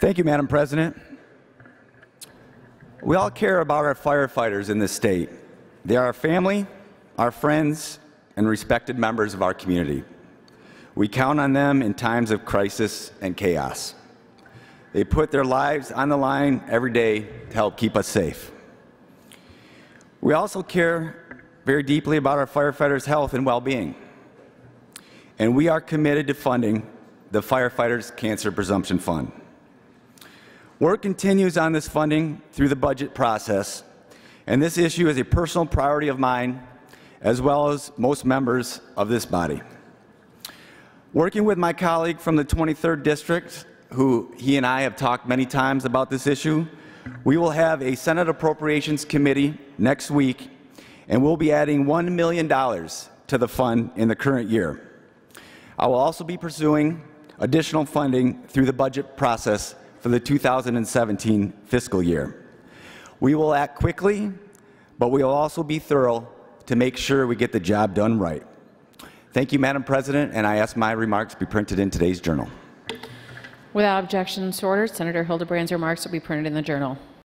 Thank you, Madam President. We all care about our firefighters in this state. They are our family, our friends, and respected members of our community. We count on them in times of crisis and chaos. They put their lives on the line every day to help keep us safe. We also care very deeply about our firefighters' health and well-being. And we are committed to funding the Firefighters Cancer Presumption Fund. Work continues on this funding through the budget process, and this issue is a personal priority of mine, as well as most members of this body. Working with my colleague from the 23rd District, who he and I have talked many times about this issue, we will have a Senate Appropriations Committee next week, and we'll be adding $1 million to the fund in the current year. I will also be pursuing additional funding through the budget process for the 2017 fiscal year. We will act quickly, but we will also be thorough to make sure we get the job done right. Thank you, Madam President, and I ask my remarks be printed in today's journal. Without objection, ordered. Senator Hildenbrand's remarks will be printed in the Journal.